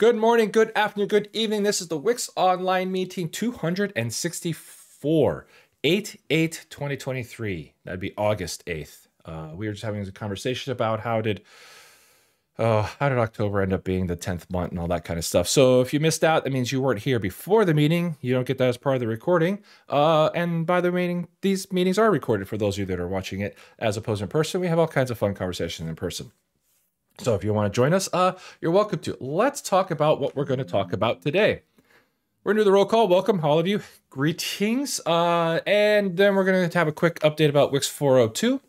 Good morning, good afternoon, good evening. This is the Wix Online Meeting 264, 8 8 2023. That'd be August 8th. Uh, we were just having a conversation about how did uh, how did October end up being the 10th month and all that kind of stuff. So if you missed out, that means you weren't here before the meeting. You don't get that as part of the recording. Uh, and by the meeting, these meetings are recorded for those of you that are watching it as opposed in person. We have all kinds of fun conversations in person. So if you want to join us, uh, you're welcome to. Let's talk about what we're going to talk about today. We're going to do the roll call. Welcome, all of you. Greetings. Uh, and then we're going to have a quick update about Wix 402.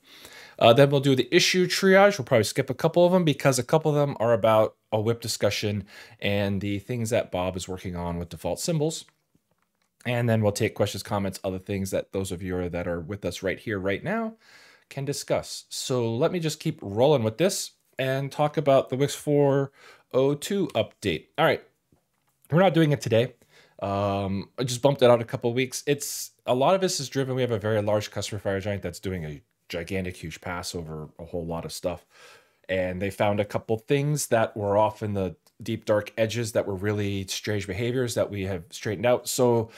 Uh, then we'll do the issue triage. We'll probably skip a couple of them because a couple of them are about a WIP discussion and the things that Bob is working on with default symbols. And then we'll take questions, comments, other things that those of you that are with us right here, right now, can discuss. So let me just keep rolling with this and talk about the Wix 402 update. All right, we're not doing it today. Um, I just bumped it out a couple weeks. It's a lot of this is driven. We have a very large customer FireGiant that's doing a gigantic, huge pass over a whole lot of stuff, and they found a couple things that were off in the deep dark edges that were really strange behaviors that we have straightened out. So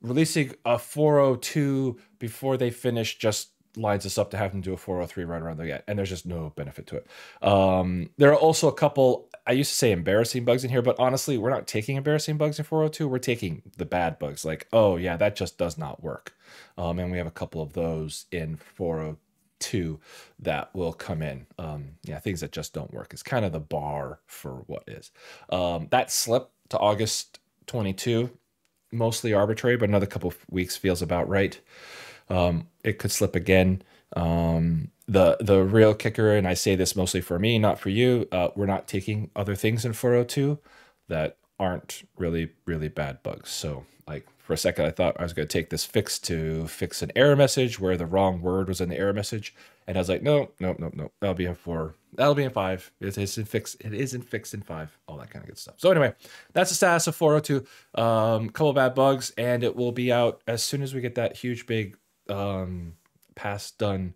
releasing a 402 before they finish just lines us up to have them do a 403 right around the end, and there's just no benefit to it. Um, there are also a couple. I used to say embarrassing bugs in here, but honestly, we're not taking embarrassing bugs in 402. We're taking the bad bugs, like oh yeah, that just does not work. Um, and we have a couple of those in 402 that will come in. Um, yeah, things that just don't work. It's kind of the bar for what is. Um, that slip to August 22, mostly arbitrary, but another couple of weeks feels about right. Um, it could slip again. Um, the the real kicker, and I say this mostly for me, not for you. Uh, we're not taking other things in 402 that aren't really really bad bugs. So like for a second, I thought I was going to take this fix to fix an error message where the wrong word was in the error message, and I was like, no, no, no, no, that'll be a four. That'll be in five. It isn't fixed. It isn't fixed in five. All that kind of good stuff. So anyway, that's the status of 402. Um, couple bad bugs, and it will be out as soon as we get that huge big um, pass done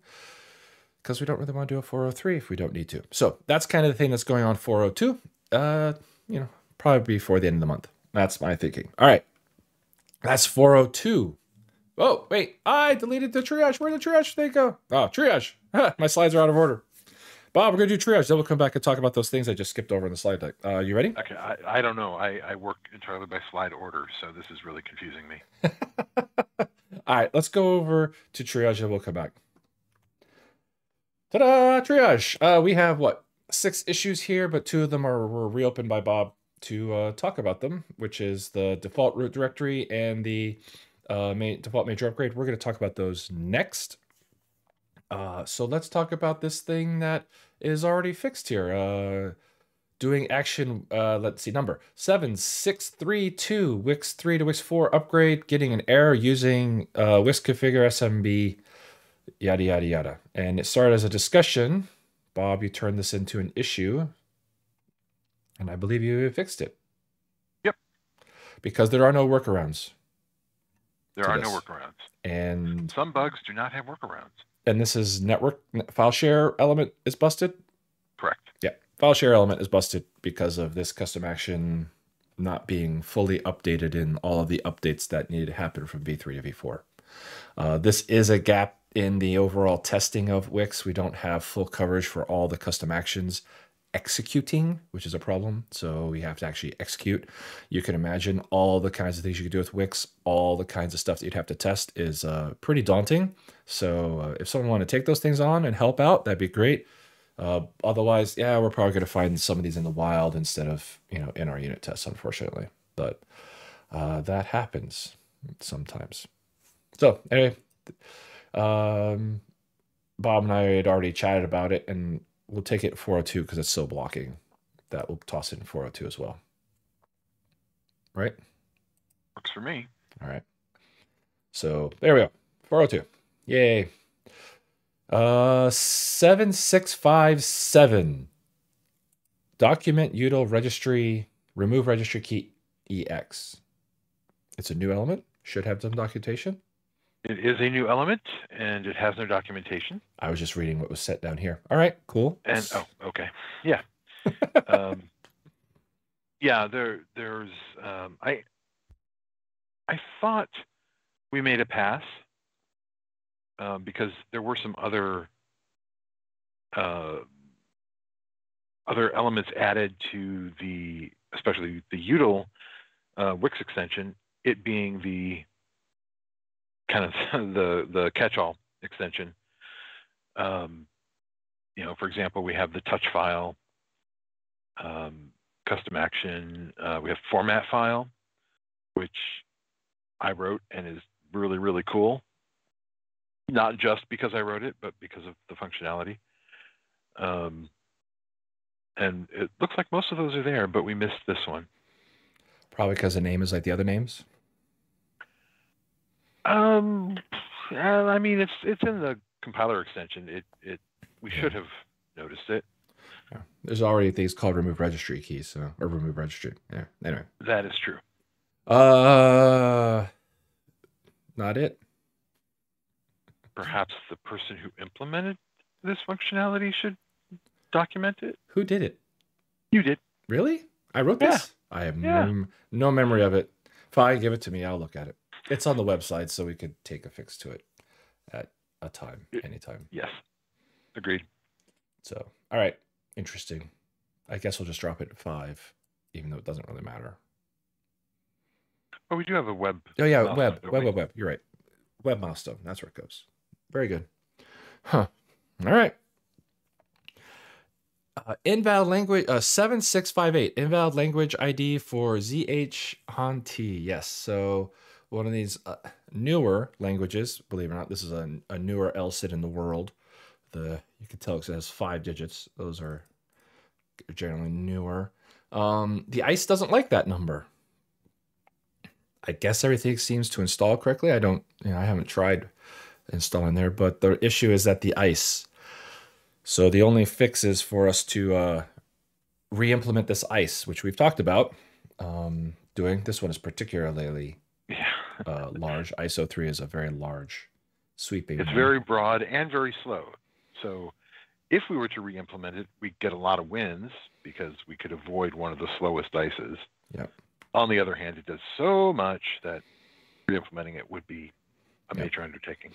because we don't really want to do a 403 if we don't need to. So that's kind of the thing that's going on 402. Uh, you know, probably before the end of the month. That's my thinking. All right. That's 402. Oh, wait. I deleted the triage. Where did the triage thing go? Oh, triage. my slides are out of order. Bob, we're going to do triage. Then we'll come back and talk about those things I just skipped over in the slide deck. Uh, you ready? Okay. I, I don't know. I, I work entirely by slide order, so this is really confusing me. All right, let's go over to triage and we'll come back. Ta-da! Triage. Uh, we have what six issues here, but two of them are were reopened by Bob to uh, talk about them, which is the default root directory and the uh, main, default major upgrade. We're going to talk about those next. Uh, so let's talk about this thing that is already fixed here. Doing action, uh, let's see, number 7632, Wix 3 to Wix 4 upgrade, getting an error using uh, Wix configure SMB, yada, yada, yada. And it started as a discussion. Bob, you turned this into an issue, and I believe you fixed it. Yep. Because there are no workarounds. There are this. no workarounds. And some bugs do not have workarounds. And this is network file share element is busted? Correct. Yeah file share element is busted because of this custom action not being fully updated in all of the updates that needed to happen from v3 to v4. Uh, this is a gap in the overall testing of Wix. We don't have full coverage for all the custom actions executing, which is a problem. So we have to actually execute. You can imagine all the kinds of things you could do with Wix, all the kinds of stuff that you'd have to test is uh, pretty daunting. So uh, if someone want to take those things on and help out, that'd be great. Uh, otherwise, yeah, we're probably going to find some of these in the wild instead of you know in our unit tests, unfortunately. But uh, that happens sometimes. So anyway, um, Bob and I had already chatted about it, and we'll take it 402 because it's still blocking. That we'll toss it in 402 as well. Right? Works for me. All right. So there we go. 402. Yay. Uh, 7657. Document util registry, remove registry key EX. It's a new element, should have some documentation. It is a new element and it has no documentation. I was just reading what was set down here. All right, cool. And oh, okay. Yeah. um, yeah, there there's um, I I thought we made a pass um, because there were some other uh, other elements added to the especially the util uh, Wix extension, it being the kind of the the catch-all extension. Um, you know, for example, we have the touch file, um, custom action. Uh, we have format file, which I wrote and is really really cool. Not just because I wrote it, but because of the functionality. Um, and it looks like most of those are there, but we missed this one. Probably because the name is like the other names. Um, I mean, it's it's in the compiler extension. It it we should have noticed it. Yeah. There's already things called remove registry keys, so or remove registry. Yeah. Anyway. That is true. Uh, not it. Perhaps the person who implemented this functionality should document it. Who did it? You did. Really? I wrote Yeah. this. I have Yeah. no, no memory of it. Fine, give it to me. I'll look at it. It's on the website, so we could take a fix to it at a time, anytime. Yes. Agreed. So, all right, interesting. I guess we'll just drop it at five, even though it doesn't really matter. Oh, we do have a web. Oh yeah, web, web, web, web. You're right. Web milestone. That's where it goes. Very good. Huh. All right. Uh, invalid language uh, 7658 invalid language id for zh han t yes so one of these uh, newer languages believe it or not this is a, a newer LCID in the world the you can tell 'cause it has five digits those are generally newer um, the ice doesn't like that number I guess everything seems to install correctly. I don't, you know, I haven't tried installing there, but the issue is that the ice. So the only fix is for us to uh, re-implement this ice, which we've talked about um, doing. This one is particularly Yeah. uh, large. ICE03 is a very large, sweeping. It's one. very broad and very slow. So if we were to re-implement it, we'd get a lot of wins because we could avoid one of the slowest ices. Yep. On the other hand, it does so much that re-implementing it would be a Yep. major undertaking.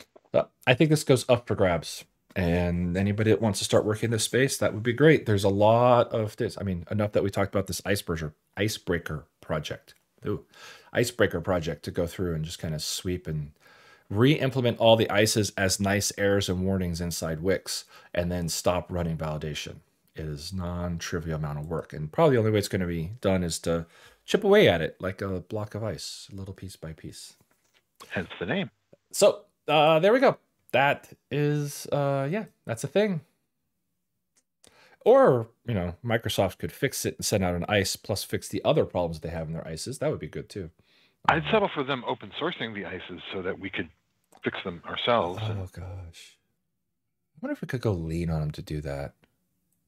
I think this goes up for grabs. And anybody that wants to start working in this space, that would be great. There's a lot of this. I mean, enough that we talked about this icebreaker icebreaker project. Ooh, icebreaker project to go through and just kind of sweep and re-implement all the ices as nice errors and warnings inside Wix, and then stop running validation. It is non-trivial amount of work, and probably the only way it's going to be done is to chip away at it like a block of ice, little piece by piece. Hence the name. So uh, there we go. That is, uh, yeah, that's a thing. Or you know, Microsoft could fix it and send out an ICE plus fix the other problems they have in their ICEs. That would be good too. I'd settle for them open sourcing the ices so that we could fix them ourselves. and- Oh gosh, I wonder if we could go lean on them to do that.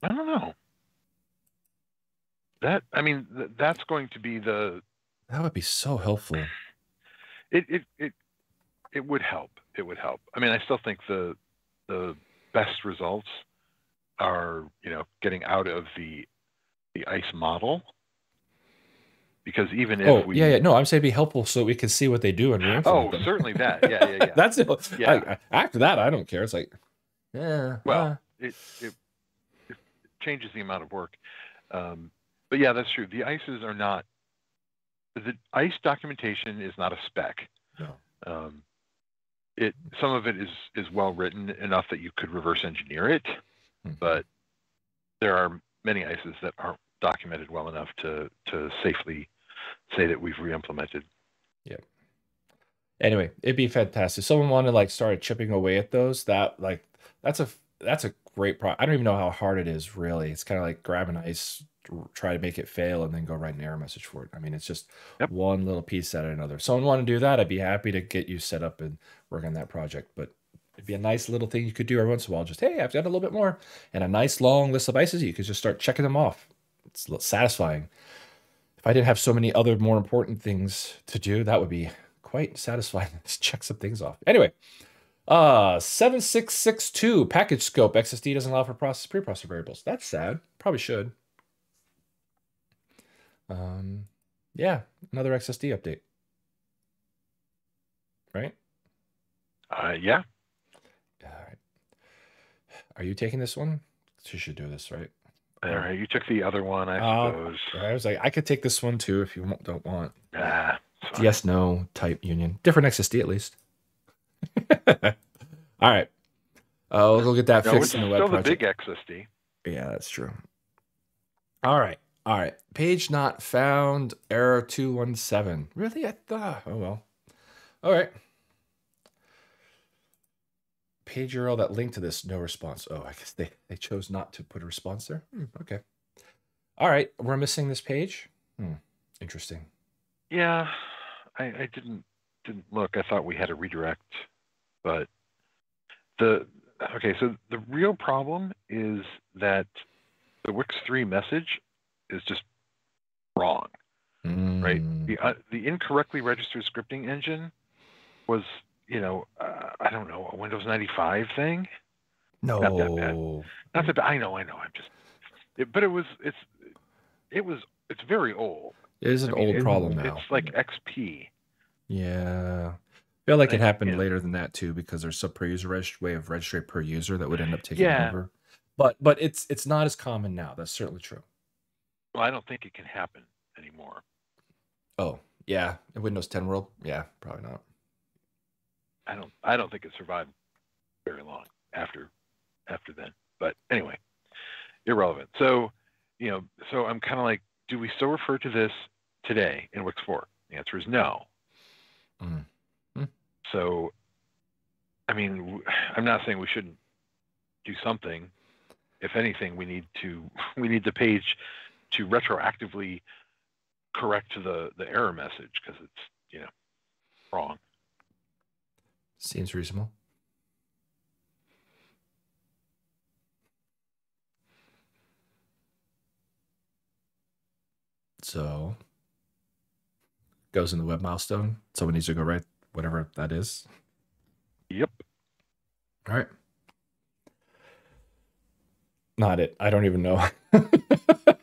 I don't know. That I mean, th- that's going to be the That would be so helpful. it it it it would help. It would help. I mean, I still think the the best results are you know getting out of the the ice model because even if Oh we yeah, yeah. No, I'm saying be helpful so we can see what they do and oh them. certainly that yeah yeah yeah That's it. Yeah. I- after that, I don't care. It's like, yeah. Well, uh, it, it it changes the amount of work. Um, but yeah, that's true. The ices are not the ice documentation is not a spec. no. Um, it some of it is is well written enough that you could reverse engineer it, Mhm. but there are many ices that aren't documented well enough to to safely say that we've re-implemented. Yeah. Anyway it'd be fantastic if someone wanted to like start chipping away at those that like that's a that's a great pro i don't even know how hard it is really it's kind of like grab an ice try to make it fail and then go write an error message for it i mean it's just Yep. one little piece at another if someone want to do that i'd be happy to get you set up and work on that project but it'd be a nice little thing you could do every once in a while just hey i've done a little bit more and a nice long list of ices you could just start checking them off it's a little satisfying if i didn't have so many other more important things to do that would be quite satisfying. Just check some things off. Anyway, uh, 7662 package scope XSD doesn't allow for process preprocessor variables. That's sad. Probably should. Um, yeah, another XSD update. Right? Uh, yeah. All right. Are you taking this one? You should do this, right? All right. You took the other one, I Uh, suppose. I was like, I could take this one too if you don't want. Ah. Yes, no type union. Different XSD at least. All right. Uh, we'll go get that No, fixed in the web still web the project. big XSD. Yeah, that's true. All right. All right. Page not found. Error 217. Really? I thought. Oh, well. All right. Page URL that linked to this, no response. Oh, I guess they, they chose not to put a response there. Hmm, okay. All right. We're missing this page. Hmm. Interesting. Yeah, I, I didn't didn't look. I thought we had a redirect, but the okay. So the real problem is that the Wix three message is just wrong, right? Mm, The uh, the incorrectly registered scripting engine was you know uh, I don't know a Windows ninety five thing. no. not that bad. Not that I know I know I'm just, it, but it was it's it was it's very old. It is an I mean, old it- problem now. It's like XP. Yeah. I feel like it happened yeah. later than that too, because there's some per user way of registry per user that would end up taking Yeah. over. But but it's it's not as common now. That's certainly true. Well, I don't think it can happen anymore. Oh yeah, in Windows 10 world, yeah, probably not. I don't I don't think it survived very long after after then. But anyway, irrelevant. So, you know, so I'm kind of like, do we still refer to this today in Wix 4? The answer is no. Mm. So, I mean, I'm not saying we shouldn't do something. If anything, we need to we need the page to retroactively correct the the error message because it's you know wrong. Seems reasonable. So goes in the web milestone. Someone needs to go write whatever that is. Yep. All right. Not it. I don't even know.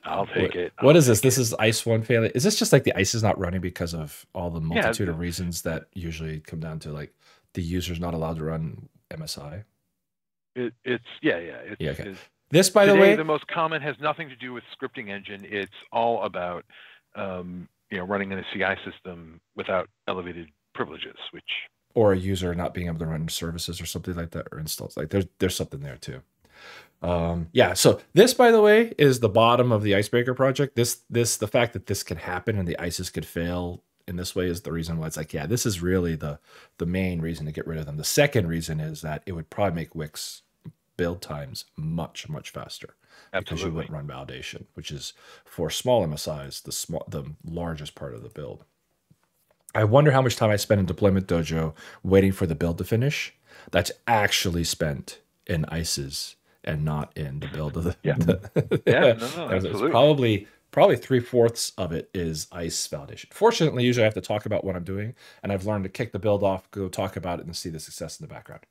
I'll take it. What I'll is this? take This is ice one failure. Is this just like the ice is not running because of all the Yeah, multitude of reasons that usually come down to like the user's not allowed to run MSI? It, it's yeah, yeah. It's, Yeah, okay. it's- This, by the way, the most common has nothing to do with scripting engine. It's all about um, you know running in a CI system without elevated privileges, which or a user not being able to run services or something like that or installs. Like there's there's something there too. Um, yeah. So this, by the way, is the bottom of the icebreaker project. This this the fact that this could happen and the ICEs could fail in this way is the reason why it's like yeah, this is really the the main reason to get rid of them. The second reason is that it would probably make Wix build times much much faster because you wouldn't run validation, which is for small MSIs the small the largest part of the build. I wonder how much time I spent in Deployment Dojo waiting for the build to finish. That's actually spent in ICEs and not in the build of the. Yeah. the- Yeah, no, no, absolutely. probably probably three fourths of it is ICE validation. Fortunately, usually I have to talk about what I'm doing, and I've learned to kick the build off, go talk about it, and see the success in the background.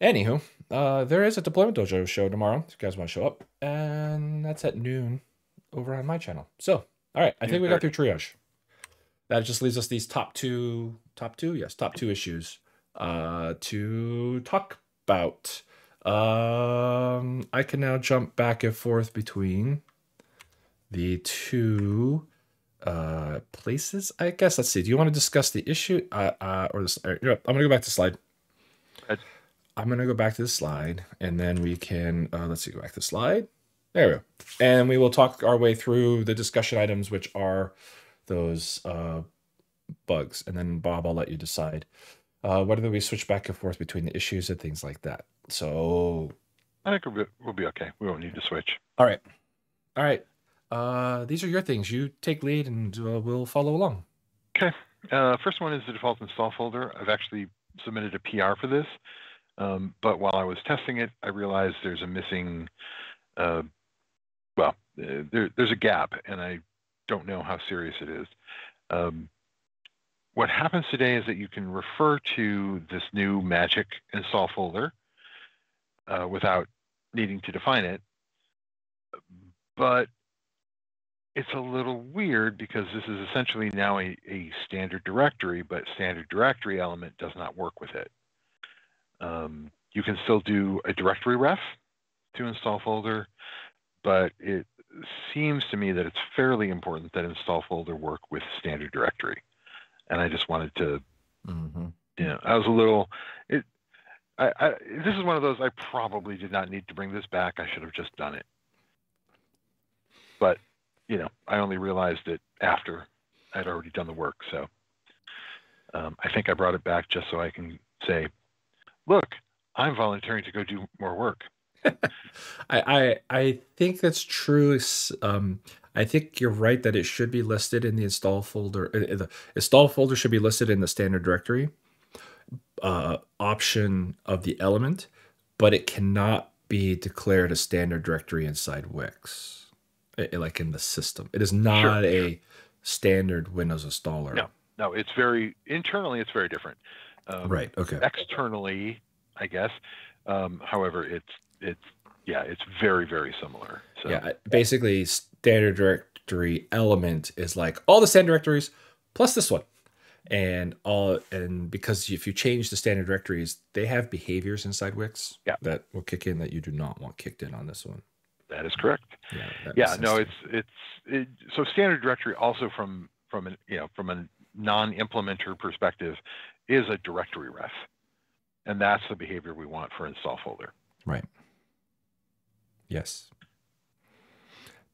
Anywho, uh, there is a Deployment Dojo show tomorrow. If you guys want to show up, and that's at noon over on my channel. So, all right, I think we got through triage. That just leaves us these top two, top two, yes, top two issues uh, to talk about. Um, I can now jump back and forth between the two uh, places. I guess. Let's see. Do you want to discuss the issue, uh, uh, or this? Or, you know, I'm gonna go back to slide. Good. I'm gonna go back to the slide, and then we can. Uh, let's see. Go back to the slide. There we go. And we will talk our way through the discussion items, which are those uh, bugs. And then Bob, I'll let you decide uh, whether we switch back and forth between the issues and things like that. So, I think we'll be, we'll be okay. We won't need to switch. all right, all right. Uh, these are your things. You take lead, and uh, we'll follow along. Okay. Uh, first one is the default install folder. I've actually submitted a PR for this, um, but while I was testing it, I realized there's a missing, uh, well, uh, there, there's a gap, and I don't know how serious it is. Um, what happens today is that you can refer to this new magic install folder uh, without needing to define it, but it's a little weird because this is essentially now a, a standard directory, but standard directory element does not work with it. Um, you can still do a directory ref to install folder, but it seems to me that it's fairly important that install folder work with standard directory. And I just wanted to, mm-hmm. you know, I was a little, it, I, I, this is one of those I probably did not need to bring this back. I should have just done it. But you know, I only realized it after I'd already done the work. So um, I think I brought it back just so I can say, look, I'm volunteering to go do more work. I, I, I think that's true. Um, I think you're right that it should be listed in the install folder. Uh, the install folder should be listed in the standard directory uh, option of the element, but it cannot be declared a standard directory inside Wix like in the system. It is not sure, a standard Windows installer. No, no, it's very internally. It's very different. Um, right. Okay. Externally, I guess. Um, however, it's it's yeah, it's very very similar. So yeah, basically, standard directory element is like all the standard directories plus this one and all and because if you change the standard directories they have behaviors inside wix yeah. that will kick in that you do not want kicked in on this one that is correct. Yeah. Yeah. No, it's it's it, so standard directory also from from an you know from a non-implementer perspective is a directory ref, and that's the behavior we want for install folder. Right. Yes.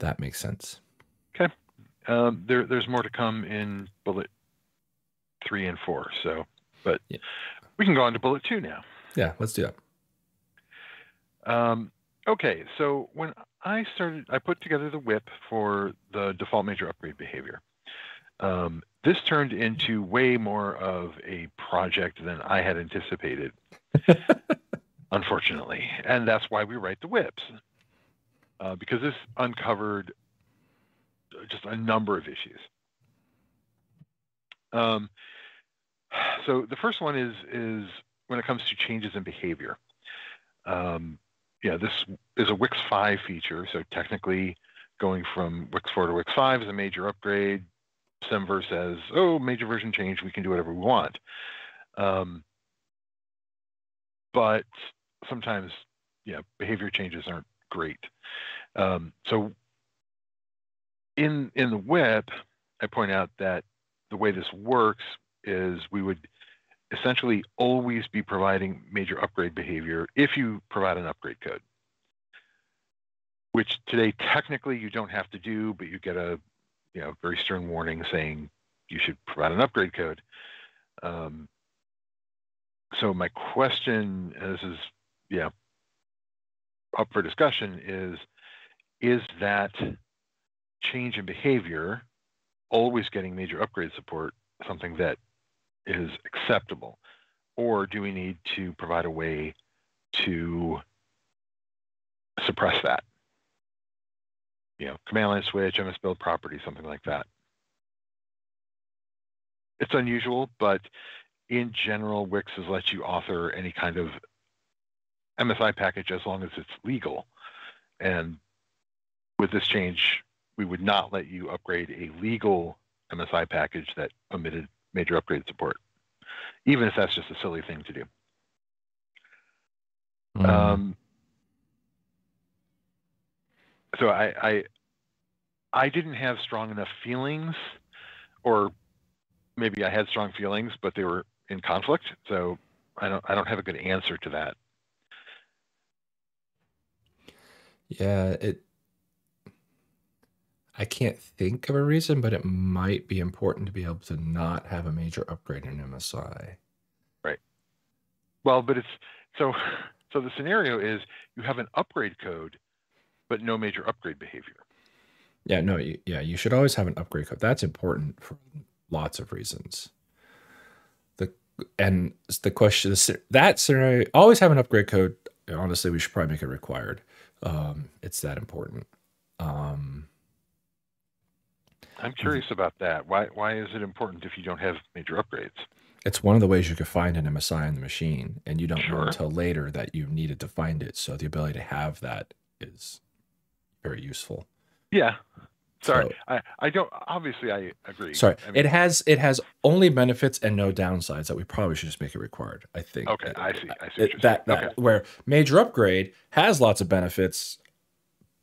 That makes sense. Okay. Um, there, there's more to come in bullet three and four. So, but yeah. we can go on to bullet two now. Yeah, let's do that. Um, Okay, so when I started, I put together the WIP for the default major upgrade behavior. Um, this turned into way more of a project than I had anticipated, unfortunately. And that's why we write the WIPs, uh, because this uncovered just a number of issues. Um, so the first one is is when it comes to changes in behavior. Um, yeah, this is a Wix 5 feature. So technically, going from Wix 4 to Wix 5 is a major upgrade. Semver says, oh, major version change, we can do whatever we want. Um, but sometimes, yeah, behavior changes aren't great. Um, so in in the WIP, I point out that the way this works is we would essentially always be providing major upgrade behavior if you provide an upgrade code, which today technically you don't have to do, but you get a you know very stern warning saying you should provide an upgrade code. Um, so my question, this is yeah up for discussion, is is that change in behavior always getting major upgrade support something that is acceptable? Or do we need to provide a way to suppress that? You know, command line switch, MS build property, something like that. It's unusual, but in general, Wix has let you author any kind of MSI package as long as it's legal. And with this change, we would not let you upgrade a legal MSI package that omitted major upgrade support, even if that's just a silly thing to do. Mm. Um, so I, I I didn't have strong enough feelings, or maybe I had strong feelings, but they were in conflict. So I don't I don't have a good answer to that. Yeah, it I can't think of a reason, but it might be important to be able to not have a major upgrade in MSI. Right. Well, but it's so so the scenario is you have an upgrade code, but no major upgrade behavior. Yeah, no, yeah, you should always have an upgrade code. That's important for lots of reasons. The and the question is that scenario always have an upgrade code. Honestly, we should probably make it required. Um, it's that important. Um, I'm curious about that. Why why is it important if you don't have major upgrades? It's one of the ways you could find an MSI on the machine, and you don't sure. know until later that you needed to find it. So the ability to have that is very useful. Yeah. Sorry, So- I, I don't. Obviously, I agree. Sorry, I mean, it has it has only benefits and no downsides that we probably should just make it required. I think. Okay, I see. I see. It- that that okay. where major upgrade has lots of benefits,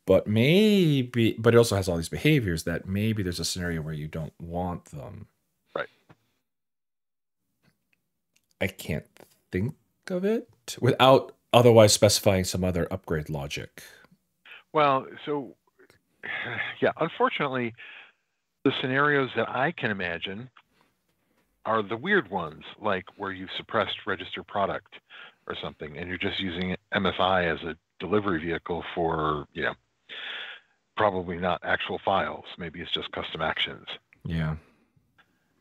but maybe but it also has all these behaviors that maybe there's a scenario where you don't want them. Right. I can't think of it without otherwise specifying some other upgrade logic. Well, so yeah, unfortunately, the scenarios that I can imagine are the weird ones, like where you've suppressed register product or something, and you're just using MSI as a delivery vehicle for, you know, probably not actual files. Maybe it's just custom actions. Yeah.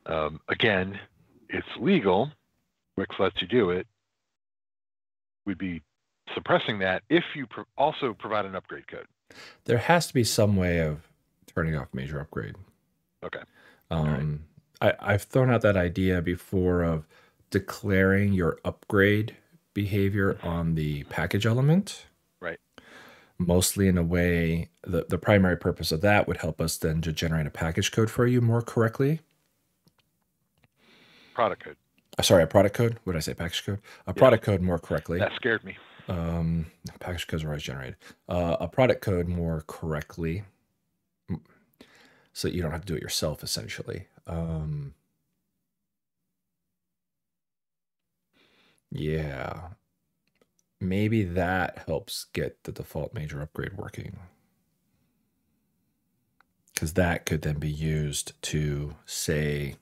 Um, again, it's legal. Wix lets you do it. We'd be suppressing that if you pro- also provide an upgrade code. There has to be some way of turning off major upgrade. Okay. Um, I, I've thrown out that idea before of declaring your upgrade behavior on the package element. Right. Mostly in a way, the, the primary purpose of that would help us then to generate a package code for you more correctly. Product code. Uh, sorry, a product code. What did I say? Package code? A product code more correctly. That scared me. Um, package codes are always generated. Uh, a product code more correctly, so that you don't have to do it yourself. Essentially, um, yeah, maybe that helps get the default major upgrade working, because that could then be used to say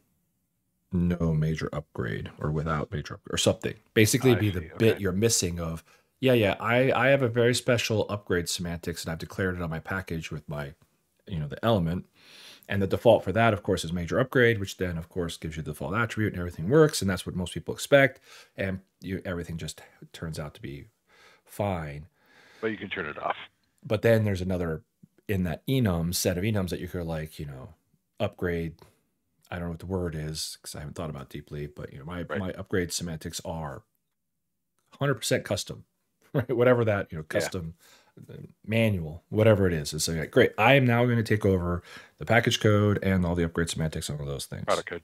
no major upgrade or without major upgrade or something. Basically, be the see, bit okay. you're missing of. Yeah, yeah. I I have a very special upgrade semantics, and I've declared it on my package with my, you know, the element. And the default for that, of course, is major upgrade, which then, of course, gives you the default attribute and everything works, and that's what most people expect. And you everything just turns out to be fine. But you can turn it off. But then there's another in that enum set of enums that you could like, you know, upgrade. I don't know what the word is because I haven't thought about it deeply, but you know, my Right. my upgrade semantics are 100% custom, right? Whatever that you know, custom uh, manual, whatever it is. It's like great. I am now going to take over the package code and all the upgrade semantics on all those things. Product code.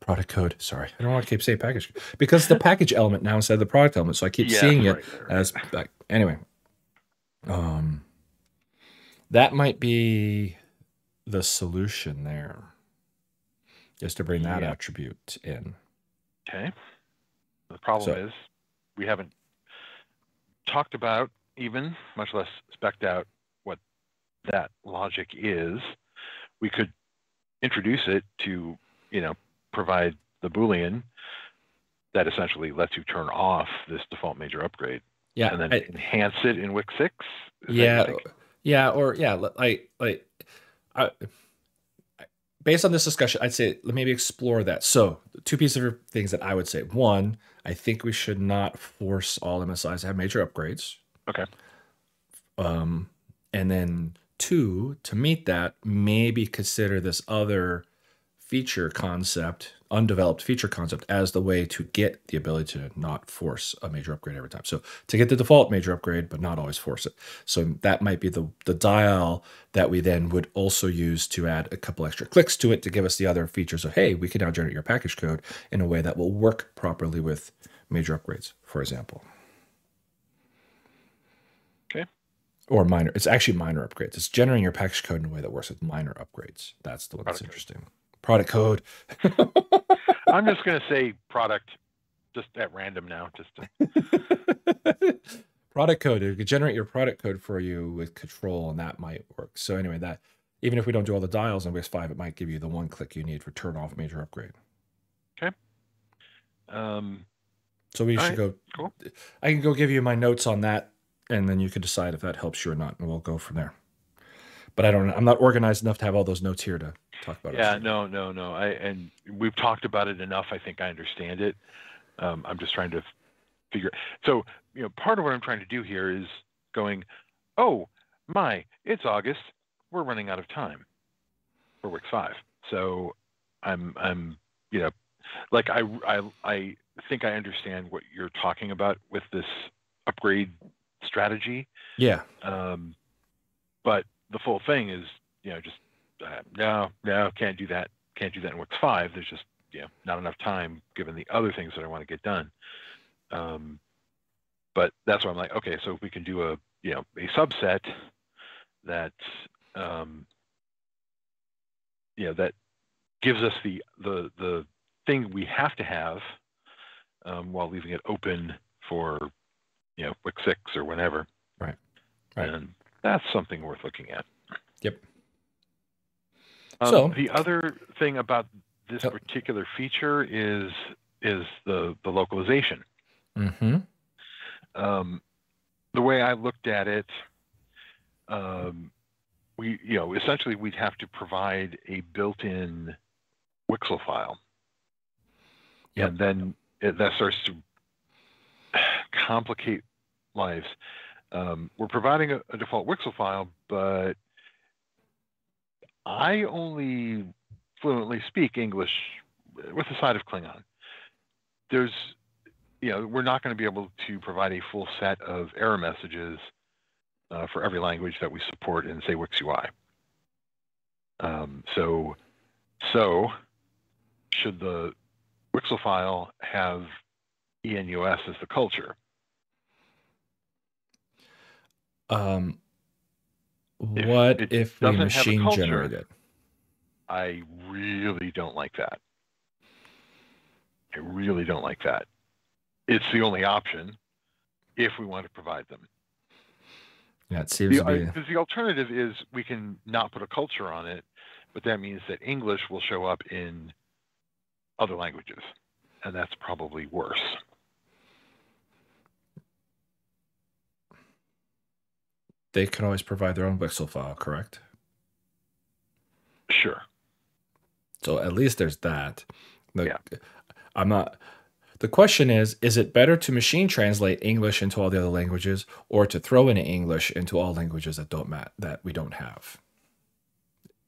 Product code. Sorry, I don't want to keep saying package because the package element now instead of the product element. So I keep Yeah, seeing it right, right, right. as like, anyway. Um, that might be the solution there, is to bring that Yeah. attribute in. Okay. The problem So- is we haven't talked about even, much less specced out what that logic is. We could introduce it to, you know, provide the Boolean that essentially lets you turn off this default major upgrade Yeah, and then I- enhance it in Wix 6. Yeah, yeah, or yeah, like like, I, I- based on this discussion, I'd say let maybe explore that. So, two pieces of things that I would say. One, I think we should not force all MSIs to have major upgrades. Okay. Um, and then two, to meet that, maybe consider this other feature concept, undeveloped feature concept, as the way to get the ability to not force a major upgrade every time. So to get the default major upgrade, but not always force it. So that might be the the dial that we then would also use to add a couple extra clicks to it to give us the other features of hey, we can now generate your package code in a way that will work properly with major upgrades, for example. Okay. Or minor. It's actually minor upgrades. It's generating your package code in a way that works with minor upgrades. That's the one that's Product interesting. Product code. I'm just going to say product just at random now, just to, product code. It could generate your product code for you with control, and that might work. So anyway, that even if we don't do all the dials in Wix 5, it might give you the one click you need for turn off major upgrade. Okay. Um, So we should right, go. cool. I can go give you my notes on that, and then you can decide if that helps you or not, and we'll go from there. But I don't. I'm not organized enough to have all those notes here to talk about. Yeah, it. no, no, no. I and we've talked about it enough. I think I understand it. Um, I'm just trying to figure. So, you know, part of what I'm trying to do here is going, oh my, it's August. We're running out of time for Wix Five. So, I'm, I'm, you know, like I, I, I think I understand what you're talking about with this upgrade strategy. Yeah. Um, but the full thing is you know, just uh, no, no, can't do that. Can't do that in Wix five. There's just you know not enough time given the other things that I want to get done. Um, but that's why I'm like, okay, so if we can do a you know a subset that um, you know that gives us the the the thing we have to have um, while leaving it open for you know Wix six or whenever. Right. Right. And that's something worth looking at. Yep. Um, So- the other thing about this particular feature is is the the localization. Mm-hmm. Um, the way I looked at it, um, we you know essentially we'd have to provide a built-in Wixel file, Yep. and then it, that starts to complicate lives. Um, we're providing a, a default Wixel file, but I only fluently speak English with a side of Klingon. There's, you know, we're not going to be able to provide a full set of error messages uh, for every language that we support in, say, WixUI. Um, so, so should the Wixel file have ENUS as the culture? Um, what it if we doesn't have a machine culture- generate it? I really don't like that. I really don't like that. It's the only option if we want to provide them. Yeah, it seems The, to be. Uh, because the alternative is we can not put a culture on it, but that means that English will show up in other languages, and that's probably worse. They can always provide their own Wixel file, correct? Sure. So at least there's that. The- Yeah. I'm not. The question is: Is it better to machine translate English into all the other languages, or to throw in English into all languages that don't mat that we don't have?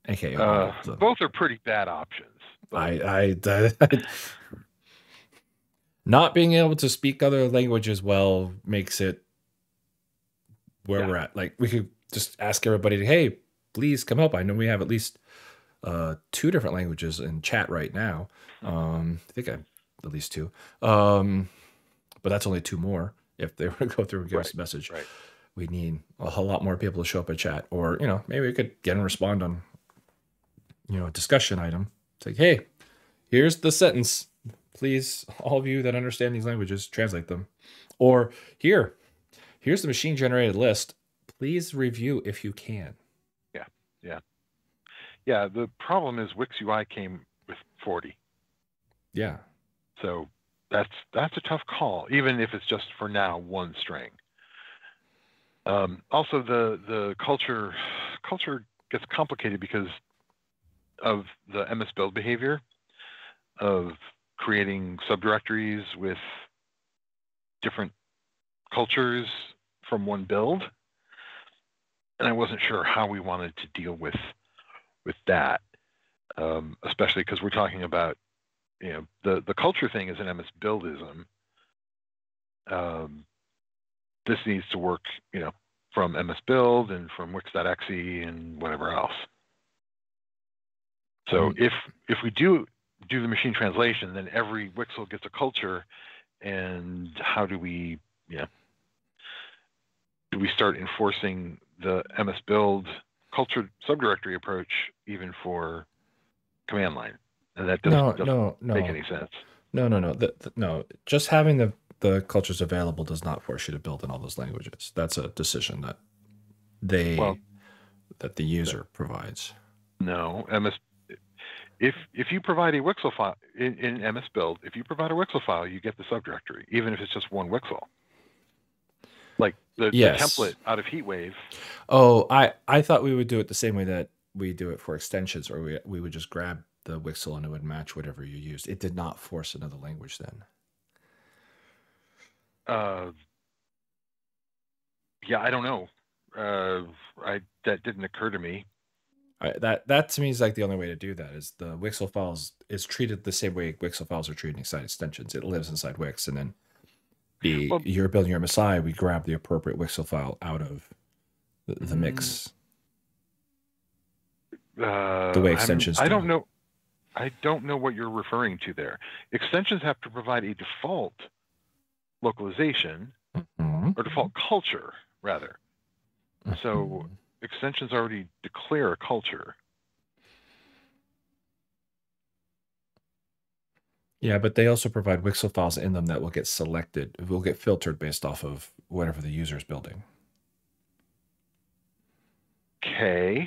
Okay. Uh, both are pretty bad options. but- I, I, not being able to speak other languages well makes it where Yeah. we're at. Like we could just ask everybody to, hey, please come help. I know we have at least uh, two different languages in chat right now. Um, I think I at least two. Um, but that's only two more. If they were to go through and give us a message, right. we need a whole lot more people to show up in chat, or you know, maybe we could get and respond on, you know, a discussion item. It's like, hey, here's the sentence. Please, all of you that understand these languages, translate them. Or here, here's the machine generated list. Please review if you can. Yeah, yeah, yeah. the problem is Wix UI came with 40. Yeah. So that's that's a tough call, even if it's just for now one string. Um, also, the the culture culture gets complicated because of the MS build behavior of creating subdirectories with different cultures from one build, and I wasn't sure how we wanted to deal with with that, um, especially because we're talking about you know the the culture thing is an MS buildism. Um, this needs to work, you know, from MS build and from Wix.exe and whatever else. So Mm. if if we do do the machine translation, then every Wixel gets a culture, and how do we, you know, do we start enforcing the MS build culture subdirectory approach even for command line? And that doesn't, No, doesn't no, no, make any sense. no, no, no. The, the- no, just having the the cultures available does not force you to build in all those languages. That's a decision that they Well- that the user provides. No, MS. If if you provide a Wixel file in, in MS Build, if you provide a Wixel file, you get the subdirectory, even if it's just one Wixel. Like the, the template out of HeatWave. Oh, I I thought we would do it the same way that we do it for extensions, or we we would just grab the Wixel and it would match whatever you used. It did not force another language then. Uh, yeah, I don't know. Uh, I that didn't occur to me. I, that that to me is like the only way to do that is the Wixel files is treated the same way Wixel files are treated inside extensions. It lives inside Wix, and then the Well- you're building your MSI, we grab the appropriate Wixel file out of the, the Mm. mix. Uh, The way I'm- extensions I do. don't know. I don't know what you're referring to there. Extensions have to provide a default localization Mhm. or default culture, rather. So Mhm. extensions already declare a culture. Yeah, but they also provide Wixel files in them that will get selected, will get filtered based off of whatever the user is building. Okay.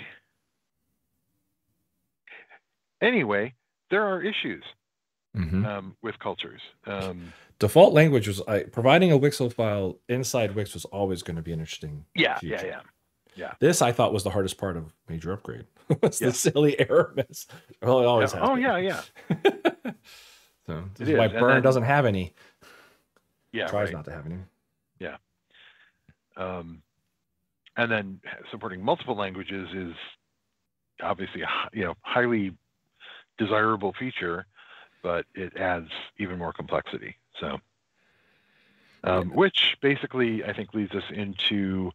Anyway, there are issues Mhm. um, with cultures. Um, Default language was I, providing a Wixel file inside Wix was always going to be an interesting. yeah, yeah yeah, yeah. This I thought was the hardest part of major upgrade. was Yeah. the silly error mess. Well, it always Yeah. has. Oh been. yeah, yeah, so It this is why Burn then- doesn't have any. yeah. tries right. not to have any. Yeah. Um, and then supporting multiple languages is obviously a you know highly desirable feature, but it adds even more complexity. So, um, which basically I think leads us into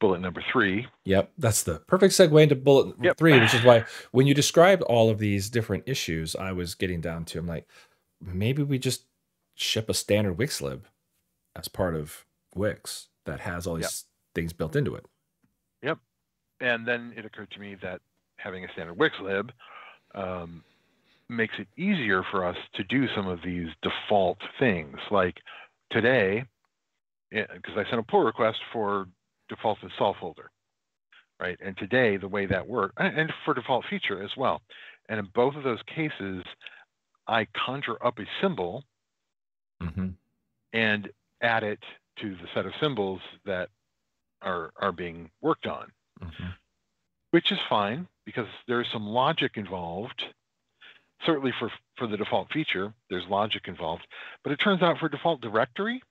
bullet number three. Yep, that's the perfect segue into bullet Yep. three, which is why when you described all of these different issues, I was getting down to I'm like, maybe we just ship a standard Wixlib as part of Wix that has all these things built into it. Yep. And then it occurred to me that having a standard Wixlib um, makes it easier for us to do some of these default things. Like today, because I sent a pull request for default install folder, right? And today, the way that worked, and for default feature as well. And in both of those cases, I conjure up a symbol Mm-hmm. and add it to the set of symbols that are are being worked on Mm-hmm. which is fine because there's some logic involved. Certainly for for the default feature, there's logic involved. But it turns out for default directory,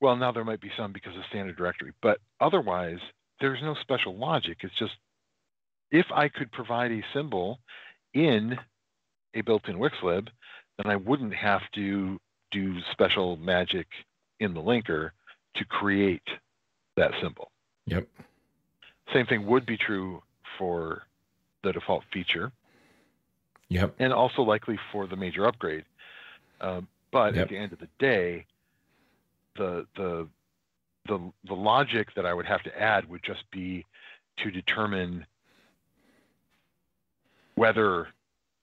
well, now there might be some because of standard directory, but otherwise there's no special logic. It's just if I could provide a symbol in a built-in Wixlib, then I wouldn't have to do special magic in the linker to create that symbol. Yep. Same thing would be true for the default feature Yep. and also likely for the major upgrade. Um, but Yep. at the end of the day, the, the the the logic that I would have to add would just be to determine whether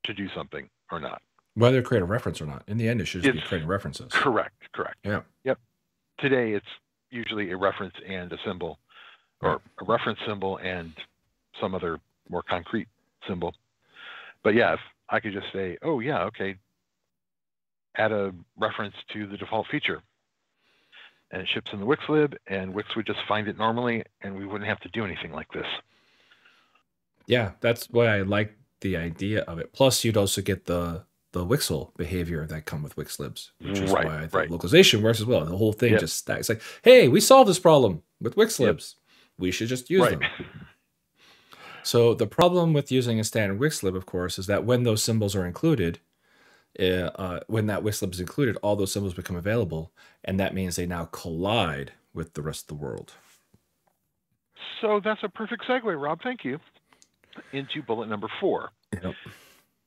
to do something or not. Whether create a reference or not. In the end, it should just be creating references. Correct, correct. Yeah. Yep. Today it's usually a reference and a symbol, or a reference symbol and some other more concrete symbol. But yeah, if I could just say, oh yeah, okay, add a reference to the default feature. And it ships in the Wix lib, and Wix would just find it normally, and we wouldn't have to do anything like this. Yeah, that's why I like the idea of it. Plus, you'd also get the the Wixel behavior that come with Wixlibs, which is Right, why I think right. localization works as well. The whole thing Yep. just stacks. Like, hey, we solved this problem with Wixlibs. We should just use Right. them. So the problem with using a standard Wixlib, of course, is that when those symbols are included, uh, uh, when that Wixlib is included, all those symbols become available, and that means they now collide with the rest of the world. So that's a perfect segue, Rob. Thank you. Into bullet number four. Yep.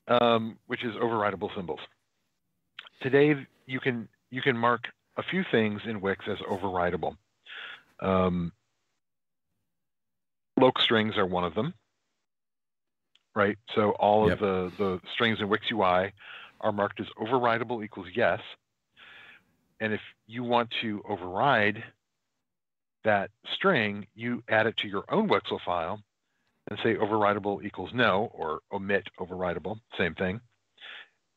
um, which is overridable symbols. Today, you can you can mark a few things in Wix as overridable. Um, loc strings are one of them, right? So all Yep. of the the strings in Wix UI are marked as overridable equals yes. And if you want to override that string, you add it to your own Wixel file and say overridable equals no or omit overridable, same thing.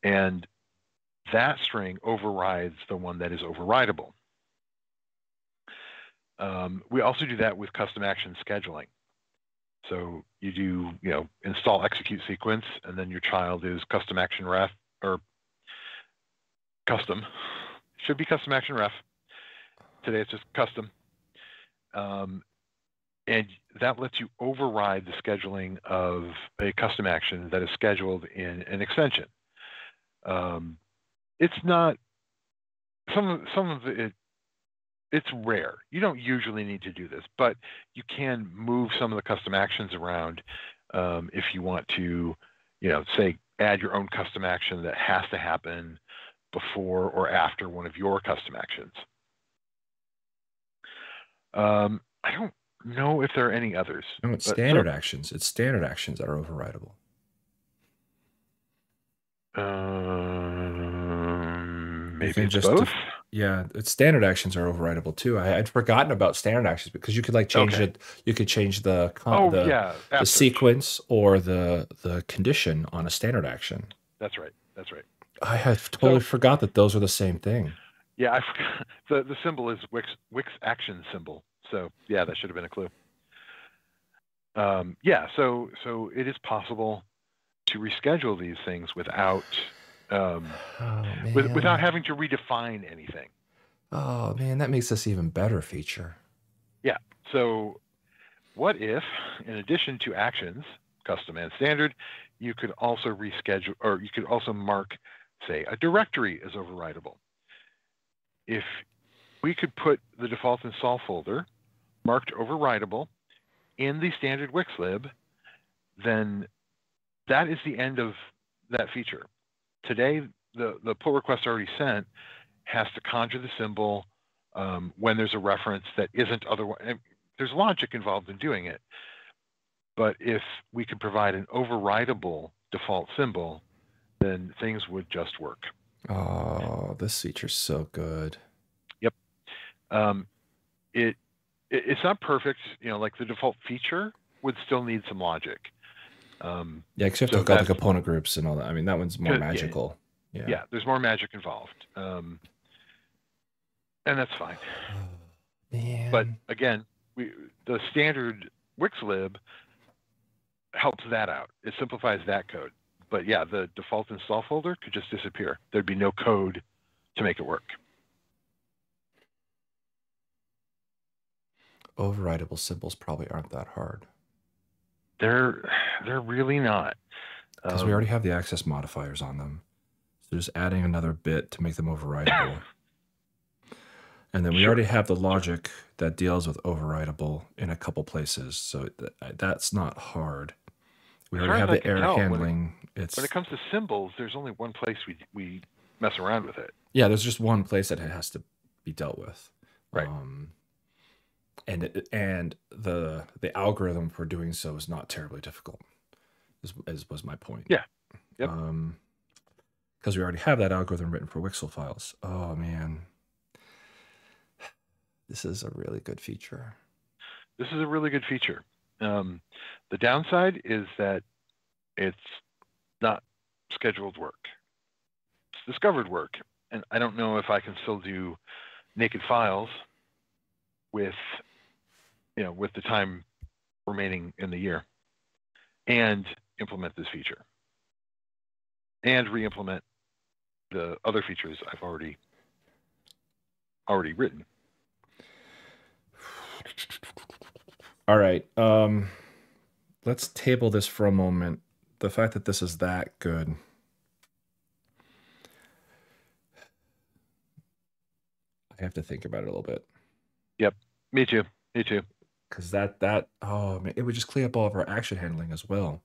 And that string overrides the one that is overridable. Um, we also do that with custom action scheduling. So you do, you know, install execute sequence, and then your child is custom action ref or custom. Should be custom action ref. Today it's just custom. Um, and that lets you override the scheduling of a custom action that is scheduled in an extension. Um, it's not some of some of it. It's rare. You don't usually need to do this, but you can move some of the custom actions around Um, if you want to, you know, say add your own custom action that has to happen before or after one of your custom actions. Um, I don't know if there are any others. No, it's standard actions. It's standard actions that are overridable. Um, maybe just both. yeah, it's standard actions are overridable too. I, would forgotten about standard actions because you could like change okay. it. You could change the oh, the, yeah, the sequence or the the condition on a standard action. That's right. That's right. I had totally so, forgot that those are the same thing. Yeah, I the the symbol is Wix Wix action symbol. So yeah, that should have been a clue. Um, yeah, so so it is possible to reschedule these things without um, oh, with, without having to redefine anything. Oh man, that makes this even better feature. Yeah. So what if, in addition to actions, custom and standard, you could also reschedule or you could also mark, say, a directory as overridable. If we could put the default install folder marked overridable in the standard Wixlib, then that is the end of that feature. Today, the, the pull request already sent has to conjure the symbol um, when there's a reference that isn't otherwise. There's logic involved in doing it. But if we could provide an overridable default symbol, then things would just work. Oh, this feature's so good. Yep. Um, it it's not perfect. You know, like the default feature would still need some logic. Um, yeah, have so to hook up the component groups and all that. I mean, that one's more magical. Yeah, yeah. yeah, there's more magic involved, um, and that's fine. Man. But again, we the standard Wixlib helps that out. It simplifies that code. But yeah, the default install folder could just disappear. There'd be no code to make it work. Overridable symbols probably aren't that hard. They're they're really not. Because um, we already have the access modifiers on them. So just adding another bit to make them overridable. and then we sure. already have the logic that deals with overridable in a couple places. So th- that's not hard. We already have the error handling. When it, it's when it comes to symbols, there's only one place we we mess around with it. Yeah, there's just one place that it has to be dealt with. Right. Um, and and the the algorithm for doing so is not terribly difficult. Is, is was my point. Yeah. Yep. Um, because we already have that algorithm written for Wixel files. Oh man, this is a really good feature. This is a really good feature. Um, the downside is that it's not scheduled work. It's discovered work, and I don't know if I can still do naked files with you know, with the time remaining in the year and implement this feature and re-implement the other features I've already already written. All right. Um, let's table this for a moment. The fact that this is that good. I have to think about it a little bit. Yep. Me too. Me too because that that oh man, it would just clean up all of our action handling as well.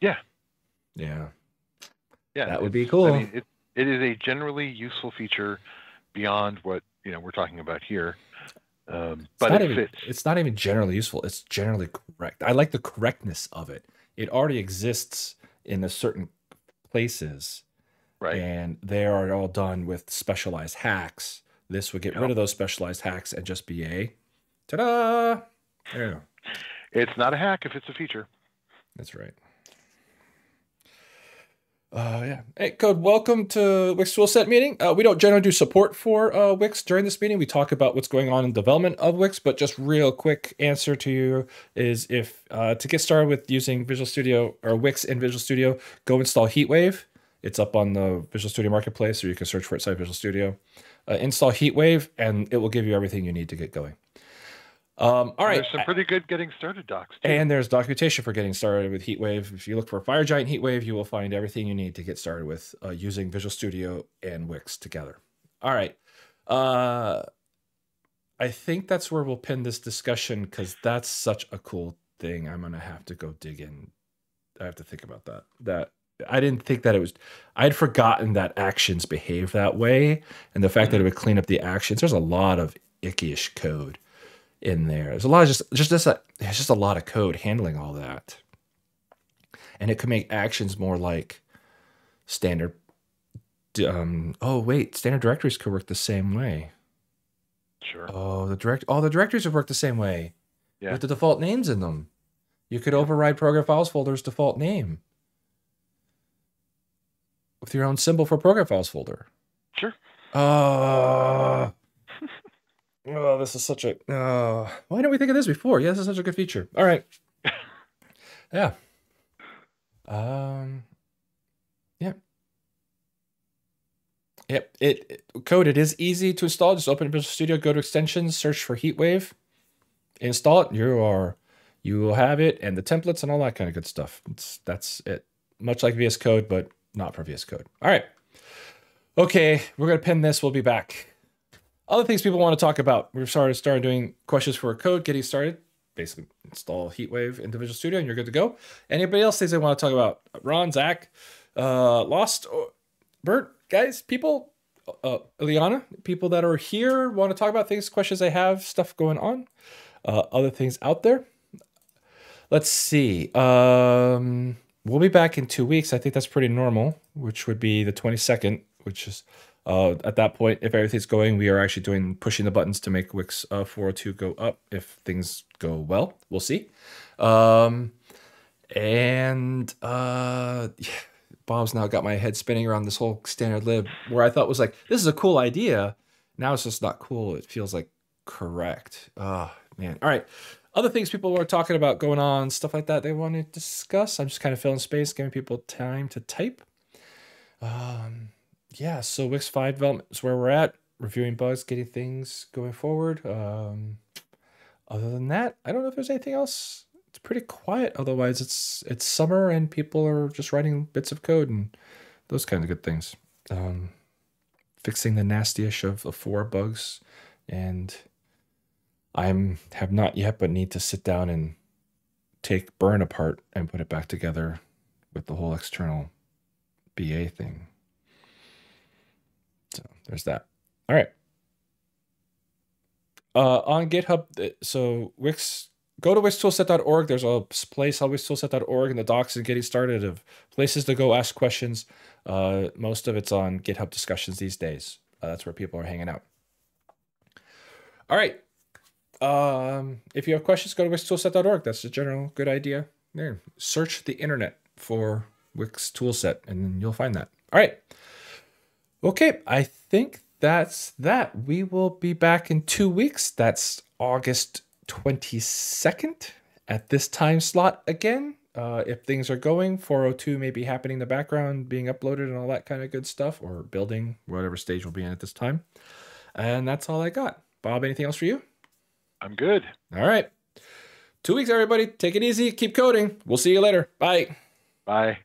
Yeah. Yeah. Yeah. That would be cool. I mean, it, it is a generally useful feature beyond what you know we're talking about here. Um, but it even, fits. It's not even generally useful. It's generally correct. I like the correctness of it. It already exists in a certain places, right? And they are all done with specialized hacks this would get yep. rid of those specialized hacks and just be a ta-da. There. It's not a hack if it's a feature. That's right. Uh, yeah. Hey, Code, welcome to Wix Toolset meeting. Uh, we don't generally do support for uh, Wix during this meeting. We talk about what's going on in development of Wix, but just real quick answer to you is if uh, to get started with using Visual Studio or Wix in Visual Studio, go install HeatWave. It's up on the Visual Studio Marketplace, or you can search for it inside Visual Studio uh, install HeatWave, and it will give you everything you need to get going. Um, all right. There's some pretty good getting started docs. Too. And there's documentation for getting started with HeatWave. If you look for FireGiant HeatWave, you will find everything you need to get started with uh, using Visual Studio and Wix together. All right. Uh, I think that's where we'll pin this discussion because that's such a cool thing. I'm gonna have to go dig in. I have to think about that. That I didn't think that it was. I'd forgotten that actions behave that way, and the fact that it would clean up the actions. There's a lot of icky-ish code in there. There's a lot of just just just a, there's just a lot of code handling all that, and it could make actions more like standard. Um, oh wait, standard directories could work the same way. Sure. Oh, the direct all the directories would work the same way Yeah. with the default names in them. You could override program files folder's default name with your own symbol for program files folder. Sure. Oh, oh, this is such a. Oh, why didn't we think of this before? Yeah, this is such a good feature. All right. Yeah. Um. Yeah. Yep. It, it code. It is easy to install. Just open Visual Studio, go to extensions, search for Heatwave, install it. You are, you will have it, and the templates and all that kind of good stuff. It's that's it. Much like VS Code, but not for VS Code. All right. Okay, we're gonna pin this. We'll be back. Other things people want to talk about. We're started started doing questions for code, getting started. Basically, install Heatwave into Visual Studio, and you're good to go. Anybody else things they want to talk about? Ron, Zach, uh, Lost, Bert, guys, people, uh, Ileana, people that are here want to talk about things, questions they have, stuff going on, uh, other things out there. Let's see. Um, we'll be back in two weeks. I think that's pretty normal, which would be the 22nd, which is uh, at that point, if everything's going, we are actually doing pushing the buttons to make Wix uh, 402 go up. If things go well, we'll see. Um, and uh, yeah, Bob's now got my head spinning around this whole standard lib where I thought was like, this is a cool idea. Now it's just not cool. It feels like correct. Oh, man. All right. Other things people were talking about going on, stuff like that they want to discuss. I'm just kind of filling space, giving people time to type. Um, yeah, so Wix 5 development is where we're at, reviewing bugs, getting things going forward. Um, other than that, I don't know if there's anything else. It's pretty quiet. Otherwise, it's it's summer and people are just writing bits of code and those kinds of good things. Um, fixing the nastyish of the four bugs, and I'm have not yet, but need to sit down and take burn apart and put it back together with the whole external BA thing. So there's that. All right. Uh, on GitHub, so Wix, go to wixtoolset.org. There's a place on wixtoolset.org in the docs and getting started of places to go ask questions. Uh, most of it's on GitHub discussions these days. Uh, that's where people are hanging out. All right. Um, if you have questions, go to wixtoolset.org. That's a general good idea. There, search the internet for Wix toolset, and you'll find that. All right. Okay, I think that's that. We will be back in two weeks. That's August 22nd at this time slot again. Uh, if things are going, 402 may be happening in the background, being uploaded and all that kind of good stuff, or building, whatever stage we'll be in at this time. And that's all I got. Bob, anything else for you? I'm good. All right. Two weeks, everybody. Take it easy. Keep coding. We'll see you later. Bye. Bye.